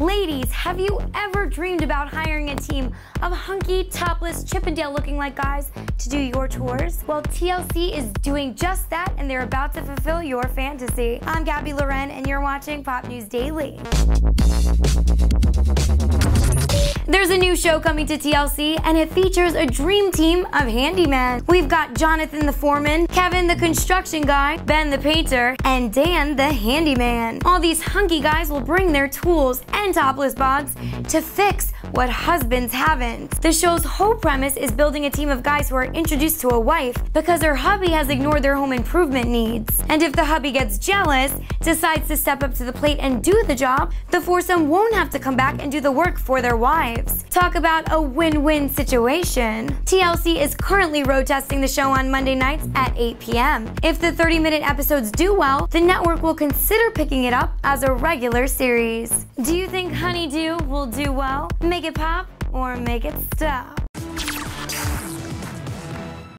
Ladies, have you ever dreamed about hiring a team of hunky, topless, Chippendale looking like guys to do your tours? Well, TLC is doing just that and they're about to fulfill your fantasy. I'm Gabby Loren and you're watching Pop News Daily. New show coming to TLC, and it features a dream team of handymen. We've got Jonathan the foreman, Kevin the construction guy, Ben the painter, and Dan the handyman. All these hunky guys will bring their tools and topless bods to fix what husbands haven't. The show's whole premise is building a team of guys who are introduced to a wife because her hubby has ignored their home improvement needs. And if the hubby gets jealous, decides to step up to the plate and do the job, the foursome won't have to come back and do the work for their wives. Talk about a win-win situation. TLC is currently road testing the show on Monday nights at 8 p.m. If the 30-minute episodes do well, the network will consider picking it up as a regular series. Do you think Honey Do will do well? Make it pop or make it stop?